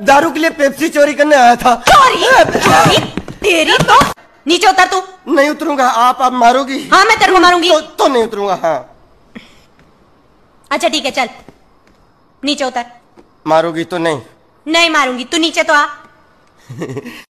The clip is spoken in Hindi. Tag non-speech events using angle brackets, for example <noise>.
दारू के लिए पेप्सी चोरी करने आया था। चोरी? चोरी? तेरी तो? नीचे उतर तू। नहीं उतरूँगा आप आप मारोगी। हाँ मैं तेरे को मारूँगी। तो, तो नहीं उतरूँगा हाँ। अच्छा ठीक है चल। नीचे उतर। मारोगी तो नहीं। नहीं मारूँगी तू नीचे तो आ। <laughs>